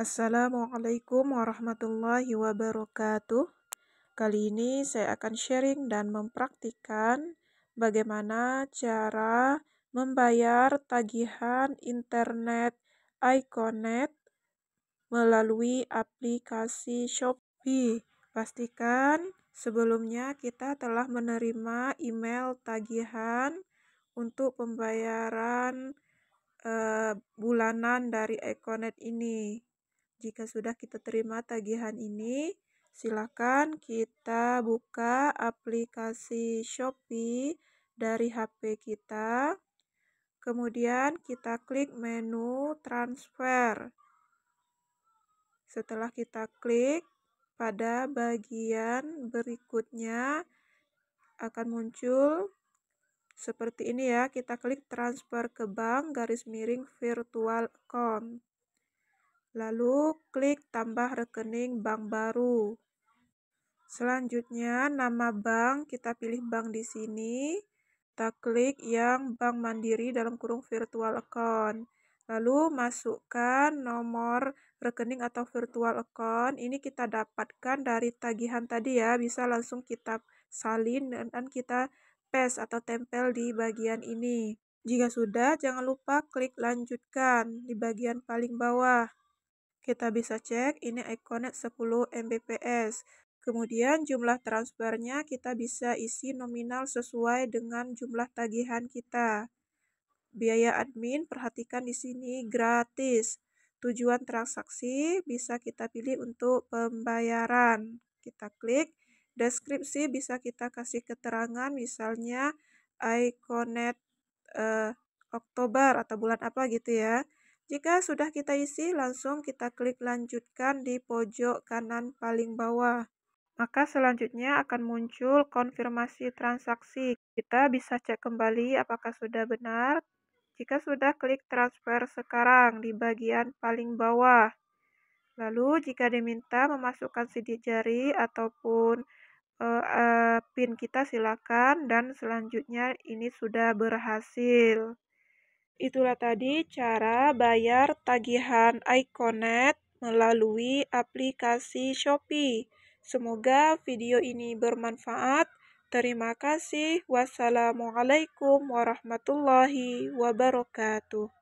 Assalamualaikum warahmatullahi wabarakatuh. Kali ini saya akan sharing dan mempraktikkan bagaimana cara membayar tagihan internet iConnect melalui aplikasi Shopee. Pastikan sebelumnya kita telah menerima email tagihan untuk pembayaran uh, bulanan dari iConnect ini. Jika sudah kita terima tagihan ini, silakan kita buka aplikasi Shopee dari HP kita. Kemudian kita klik menu transfer. Setelah kita klik, pada bagian berikutnya akan muncul seperti ini ya, kita klik transfer ke bank garis miring virtual account. Lalu klik tambah rekening bank baru. Selanjutnya nama bank, kita pilih bank di sini. Kita klik yang Bank Mandiri dalam kurung virtual account. Lalu masukkan nomor rekening atau virtual account. Ini kita dapatkan dari tagihan tadi ya. Bisa langsung kita salin dan kita paste atau tempel di bagian ini. Jika sudah, jangan lupa klik lanjutkan di bagian paling bawah. Kita bisa cek ini iConnect 10 Mbps. Kemudian jumlah transfernya kita bisa isi nominal sesuai dengan jumlah tagihan kita. Biaya admin perhatikan di sini gratis. Tujuan transaksi bisa kita pilih untuk pembayaran. Kita klik. Deskripsi bisa kita kasih keterangan misalnya iConnect uh, Oktober atau bulan apa gitu ya. Jika sudah kita isi, langsung kita klik lanjutkan di pojok kanan paling bawah. Maka selanjutnya akan muncul konfirmasi transaksi. Kita bisa cek kembali apakah sudah benar. Jika sudah, klik transfer sekarang di bagian paling bawah. Lalu jika diminta memasukkan sidik jari ataupun uh, uh, PIN kita silakan dan selanjutnya ini sudah berhasil. Itulah tadi cara bayar tagihan iConnect melalui aplikasi Shopee. Semoga video ini bermanfaat. Terima kasih. Wassalamualaikum warahmatullahi wabarakatuh.